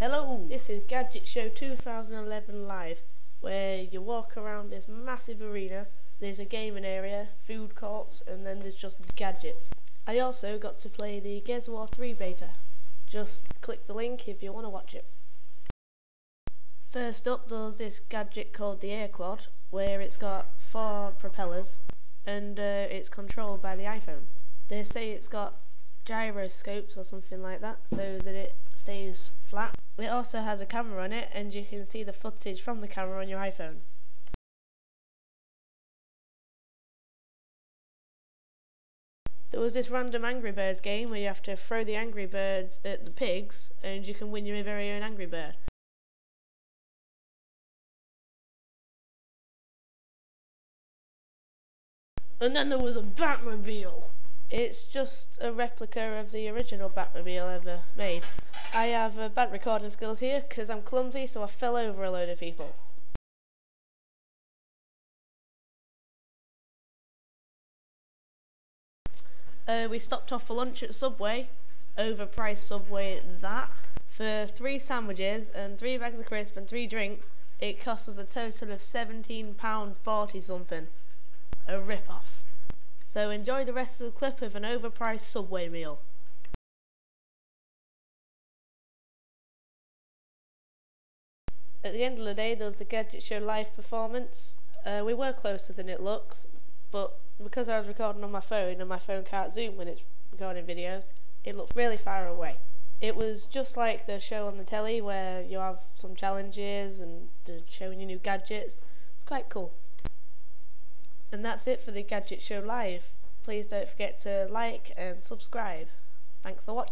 Hello, this is Gadget Show 2011 Live, where you walk around this massive arena. There's a gaming area, food courts, and then there's just gadgets. I also got to play the Gears War 3 beta. Just click the link if you want to watch it. First up, there's this gadget called the Air Quad, where it's got four propellers, and uh, it's controlled by the iPhone. They say it's got gyroscopes or something like that, so that it stays flat. It also has a camera on it and you can see the footage from the camera on your iPhone. There was this random Angry Birds game where you have to throw the Angry Birds at the pigs and you can win your very own Angry Bird. And then there was a Batmobile. It's just a replica of the original Batmobile ever made. I have uh, bad recording skills here because I'm clumsy, so I fell over a load of people. Uh, we stopped off for lunch at Subway, overpriced Subway that. For three sandwiches and three bags of crisps and three drinks, it cost us a total of £17.40 something. A rip-off. So enjoy the rest of the clip of an overpriced Subway meal. At the end of the day, there was the Gadget Show live performance. Uh, we were closer than it looks, but because I was recording on my phone and my phone can't zoom when it's recording videos, it looks really far away. It was just like the show on the telly where you have some challenges and they're showing you new gadgets. It's quite cool. And that's it for the Gadget Show Live. Please don't forget to like and subscribe. Thanks for watching.